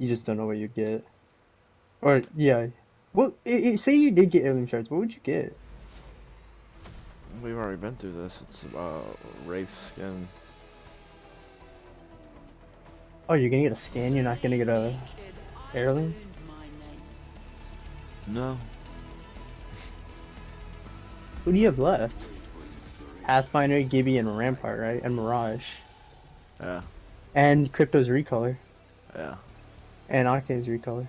You just don't know what you get. Or yeah. Well, i i say you did get alien shards. What would you get? We've already been through this. It's uh, wraith skin. Oh, you're gonna get a skin. You're not gonna get a heirloom. No. Who do you have left? Pathfinder, Gibby, and Rampart, right? And Mirage. Yeah. And Crypto's Recolor. Yeah. And Octane's Recolor.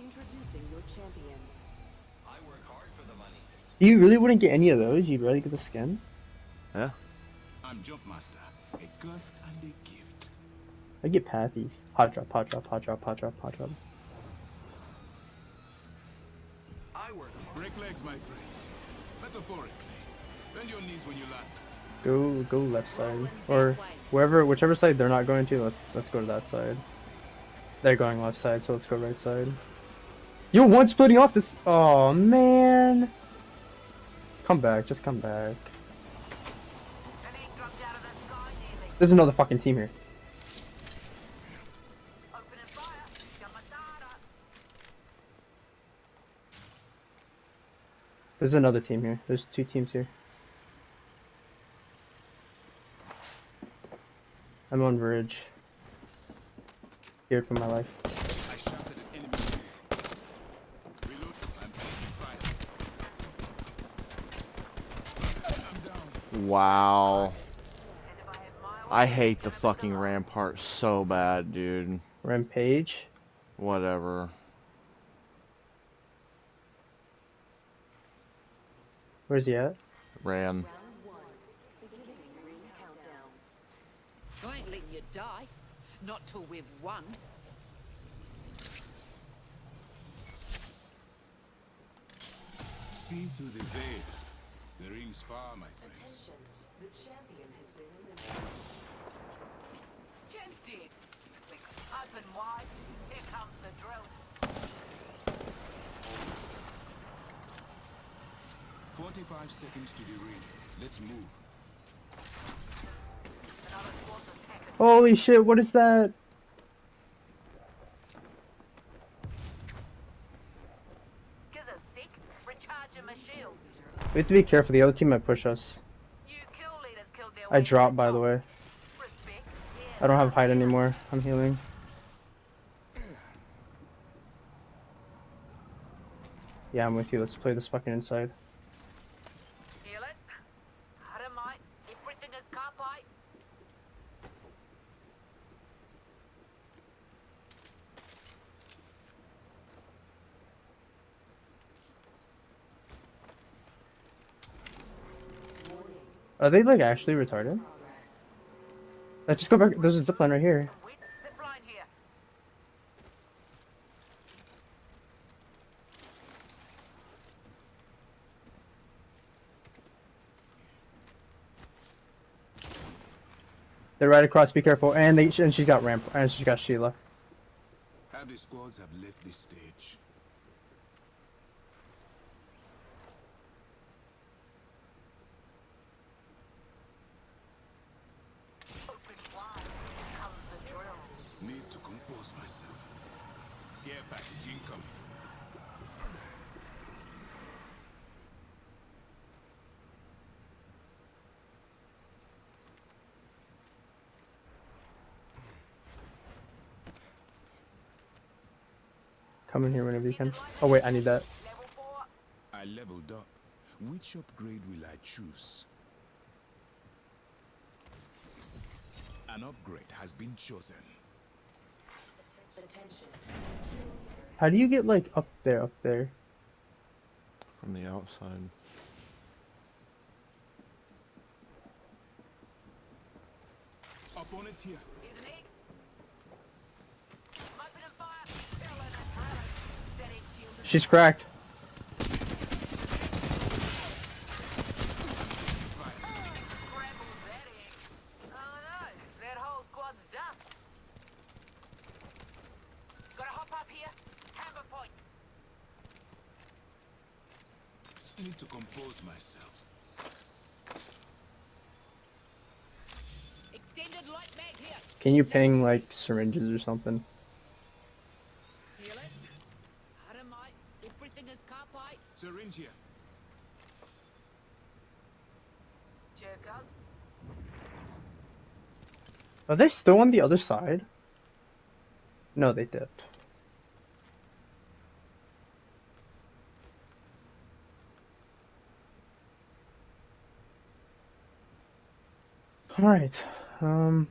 Introducing your champion. I work hard for the money. You really wouldn't get any of those? You'd rather get the skin? Yeah. I'm Jumpmaster, a curse and a gift. I'd get Pathies. Hot drop, hot drop, hot drop, hot drop, hot drop. I work. Break legs, my friends. Metaphorically. Bend your knees when you land. Go go left side. Or wherever whichever side they're not going to, let's let's go to that side. They're going left side, so let's go right side. Yo, one splitting off this oh man. Come back, just come back. There's another fucking team here. There's another team here. There's two teams here. I'm on bridge. Scared for my life. I shouted at enemy. Reload. I'm taking fire. I'm down. Wow. I hate the fucking Rampart so bad, dude. Rampage. Whatever. Where's he at? Ran. Round one. Beginning ring countdown. I ain't letting you die. Not till we've won. Seen through the veil. The ring's far, my friends. Attention. The champion has been eliminated. James did. Open wide. Here comes the drill. Forty-five seconds to the ring. Let's move. Holy shit, what is that? Gives sick. Recharging my shield. We have to be careful, the other team might push us. You kill leaders killed their I dropped by the way. I don't have hide anymore. I'm healing. Yeah, I'm with you. Let's play this fucking inside. Heal it. Dynamite. Everything is carbide. Are they like actually retarded? Let's just go back. There's a zipline right here. They're right across. Be careful. And they and she's got ramp. And she's got Sheila. Squads have left this stage. Open wide. Here comes the drill. Need to compose myself. Care package incoming. Come in here whenever you can. Oh wait, I need that. Level four. I leveled up. Which upgrade will I choose? An upgrade has been chosen. Attention. How do you get like up there, up there? From the outside. Opponent here. Here's an egg. Open and fire. Fill in and drill it. Steady shield. She's cracked. Scramble that egg. Oh no, that whole squad's dust. Gotta hop up here. Hammer cracked. Need to compose myself. Extended light mag here. Can you ping like syringes or something? Fingers carbide. Syringia. Are they still on the other side? No, they dipped. Alright, um...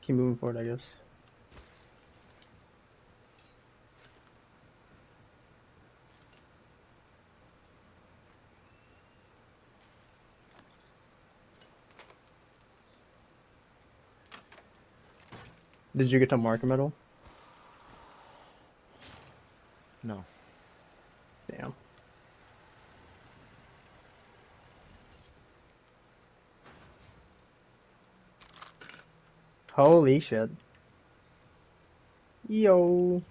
Keep moving forward, I guess. Did you get to mark a medal? No. Damn. Holy shit. Yo.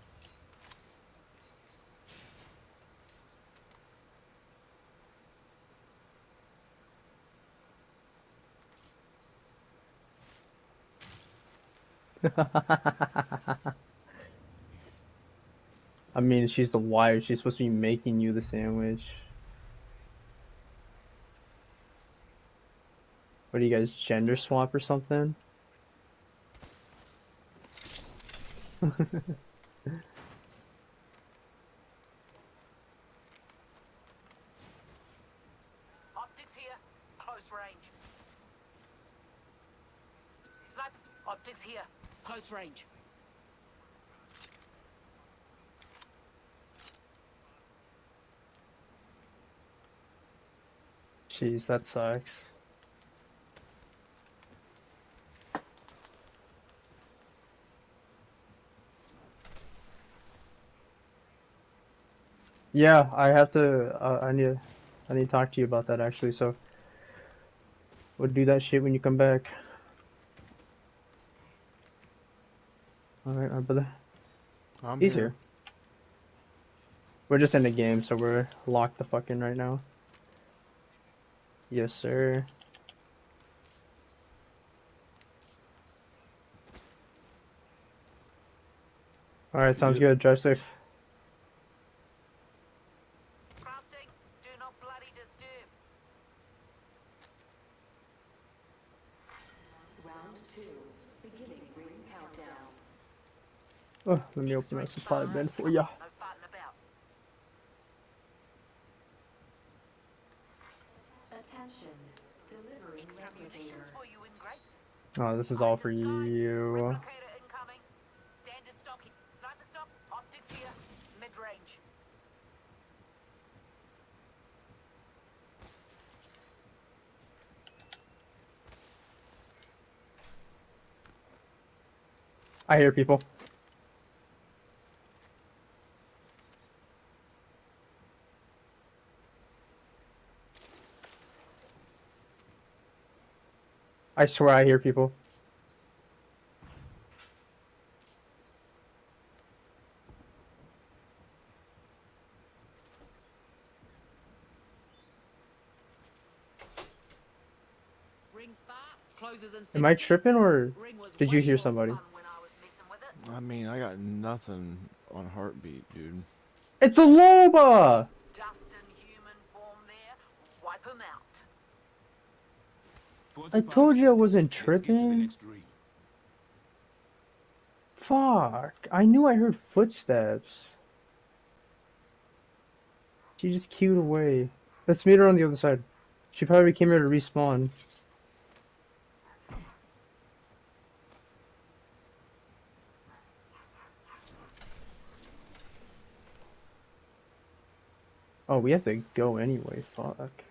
I mean, she's the wife. She's supposed to be making you the sandwich. What do you guys gender swap or something? range. Jeez, that sucks. Yeah, I have to. Uh, I need. I need to talk to you about that actually. So, we'll do that shit when you come back. All right, my brother. I'm He's here. here. We're just in the game, so we're locked the fuck in right now. Yes, sir. Alright, sounds good. Drive safe. Crafting. Do not bloody disturb. Round two. Beginning ring countdown. Oh, let me open that supply bin for ya. No farting about. Attention. Delivering Extra munitions replicator. for you. Oh, this is all for you. Replicator incoming. Standard stock. Sniper stock. Optics here. Mid range. I hear people. I swear I hear people. Ring spot. Closes in Am I tripping or did you hear somebody? fun when I was messing with it. I mean, I got nothing on heartbeat, dude. It's a Loba! I told you I wasn't tripping. Fuck. I knew I heard footsteps. She just queued away. Let's meet her on the other side. She probably came here to respawn. Oh, we have to go anyway. Fuck.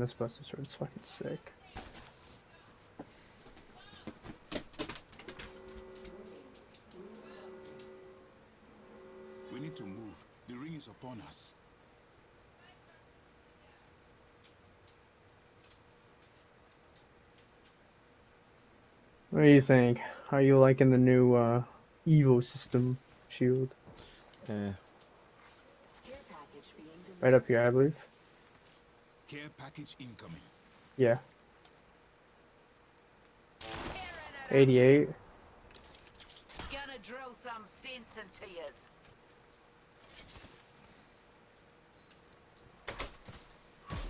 This Buster Sword is fucking sick. We need to move. The ring is upon us. What do you think? How you liking the new uh, Evo system shield? Eh. Care package being delivered. Right up here, I believe. Care package incoming. Yeah. Tearing it up. 88. Gonna drill some sense into yous.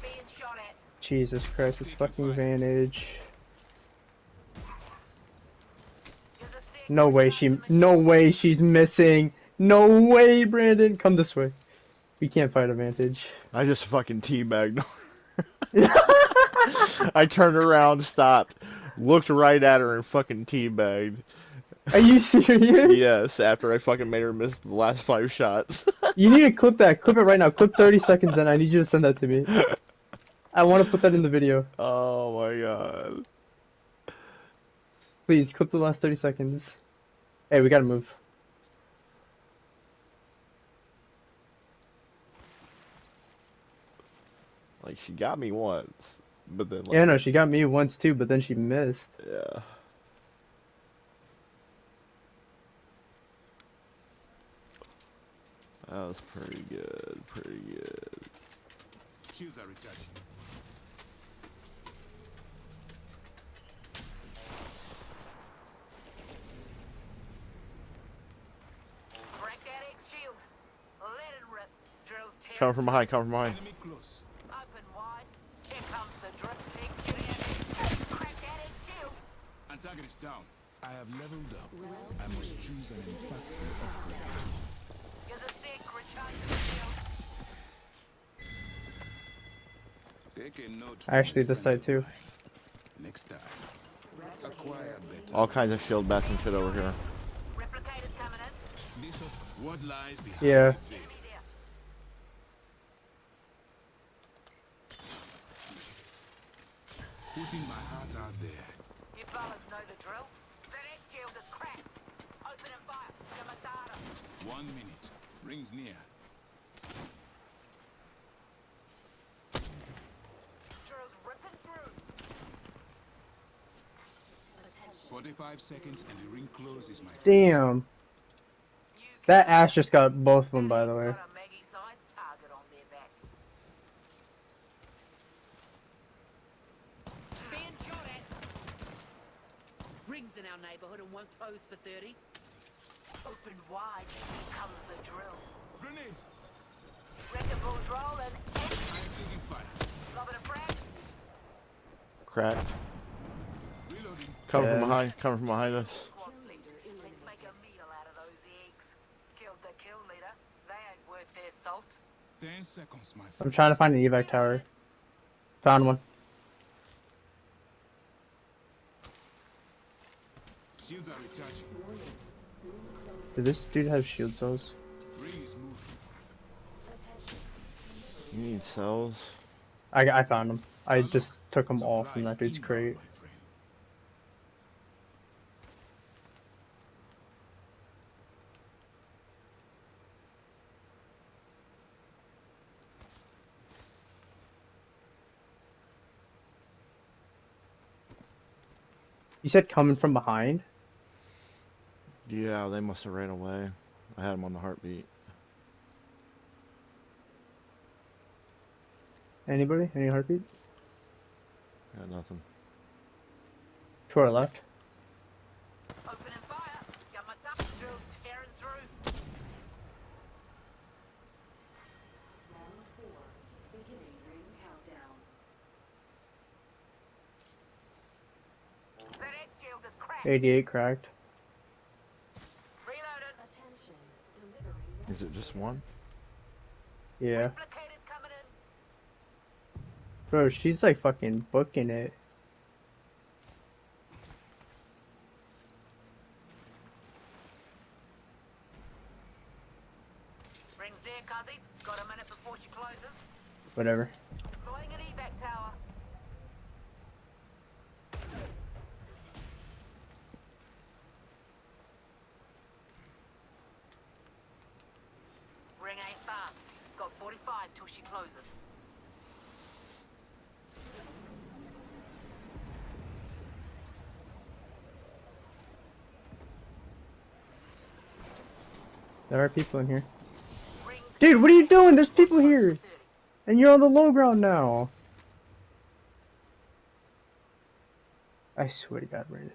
Being shot at. Jesus Christ, it's fucking Vantage. You're the sick No way she, no way she's missing. No way, Brandon. Come this way. We can't fight advantage. I just fucking teabagged. I turned around, stopped, looked right at her, and fucking teabagged. Are you serious? Yes, after I fucking made her miss the last five shots. You need to clip that. Clip it right now. Clip 30 seconds and I need you to send that to me. I want to put that in the video. oh my god. Please, clip the last 30 seconds. Hey, we gotta move. Like she got me once, but then like, Yeah, no, she got me once too, but then she missed. yeah. That was pretty good, pretty good. Shields are recharging. Crack that X shield. Let it rip. Drills tear. Coming from behind, coming from behind. Enemy close. Open wide. Here comes the drip. X shield. Crack that X shield. Antagonist down. I have leveled up. I must choose an impactful upgrade. You're the sick. Recharge. Take a note. Actually, from this side too. Next time, acquire better. All kinds of shield bats and shit over here. Replicators coming in. What lies behind Yeah. the veil? Enemy there. Putting my heart out there. You fellas know the drill. That X shield is cracked. Open and fire. Yamatara. One minute. Rings near. Drill's ripping through. 45 seconds and the ring closes, my friends. Damn. That Ash just got both of them, by the way. Got a Maggie-sized target on their back. Being shot at. Rings in our neighborhood and won't close for 30. Open wide. Here comes the drill. Grenade! Wrecking ball's rolling. I am taking fire. Lobbing a frag. Cracked. Reloading. Coming from behind, coming from behind us. Let's make a meal out of those eggs. Killed the kill leader. They ain't worth their salt. 10 seconds, my friends. I'm trying to find an evac tower. Found one. Shields are recharging. Did this dude have shield cells? Ring is moving. You need cells. I, I found them. I just took them all from that dude's crate. You said coming from behind? Yeah, they must have ran away. I had them on the heartbeat. Anybody? Any heartbeat? Got nothing. To our left. Opening fire. Yamatara. Drill's tearing through. Round four. Beginning ring countdown. That X shield is cracked. 88 cracked. Reloaded. Attention. Delivering Is it just one? Yeah. Replicators coming in. Bro, she's like fucking booking it. Rings there. Got a minute before she closes. Whatever. Deploying an evac tower. Ring ain't far. Got 45 till she closes. There are people in here. Dude, what are you doing? There's people here! And you're on the low ground now. I swear to God, Brandon.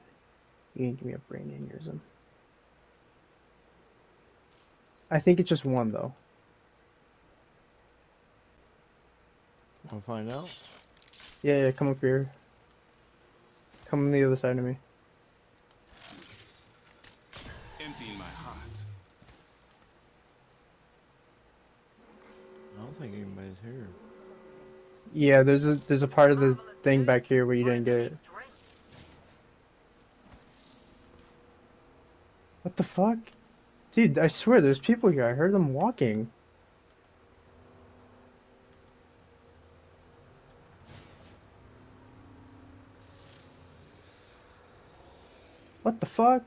You can give me a brain aneurysm. I think it's just one though. I'll find out. Yeah, yeah, come up here. Come on the other side of me. Emptying my heart. Don't think anybody's here. Yeah, there's a there's a part of the thing back here where you didn't get it. What the fuck? Dude, I swear there's people here. I heard them walking. What the fuck?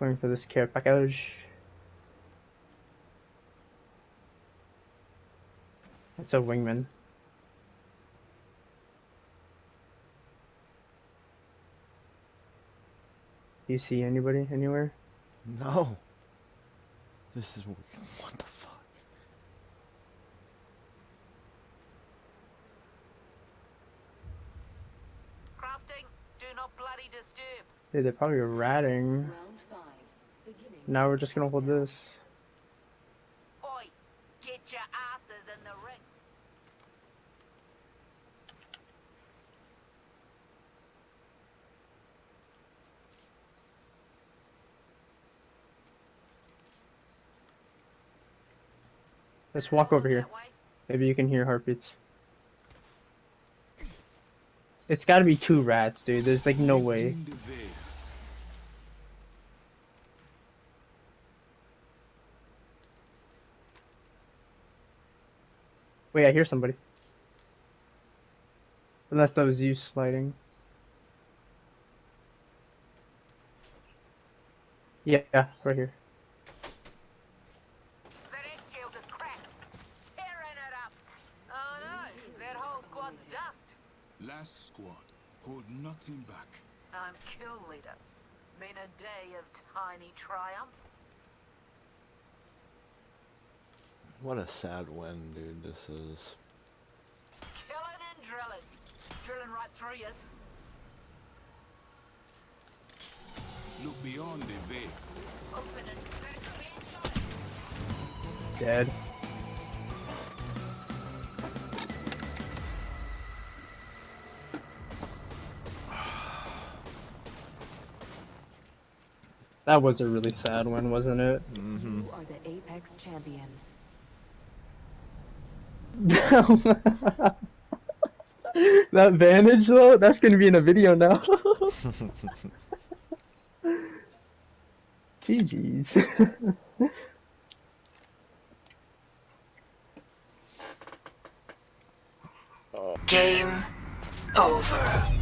Going for this care package. It's a wingman. Do you see anybody anywhere? No. This is weird. What the fuck? Crafting, do not bloody disturb. Dude, they're probably ratting. Round five. Now we're just gonna hold this. Oi, get your asses in the ring. Let's walk over here. Maybe you can hear heartbeats. It's gotta be two rats, dude. There's like no way. Wait, I hear somebody. Unless that was you sliding. Yeah, yeah, right here. That X shield is cracked. Tearing it up. Oh no, that whole squad's dust. Last squad. Hold nothing back. I'm kill leader. Mean a day of tiny triumphs. What a sad win, dude. This is. Killing and drilling. Drilling right through yous. Look beyond the veil. Opening. That could be shot. Dead. That was a really sad one, wasn't it? Mm-hmm. You are the Apex champions. that vantage though, that's gonna be in a video now. GG's. Game over.